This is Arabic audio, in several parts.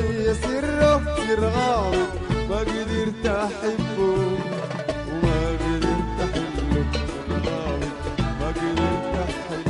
لي سره سر غامض ما قدرت أحبه وما قدرت احله سر غامض ما قدرت احله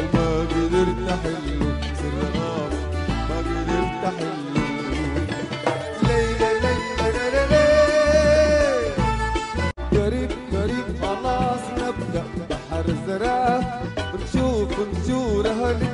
وما قدرت احله سر غامض ما قدرت احله خلاص نبدأ. بحر زراعه بنشوف نزور أهل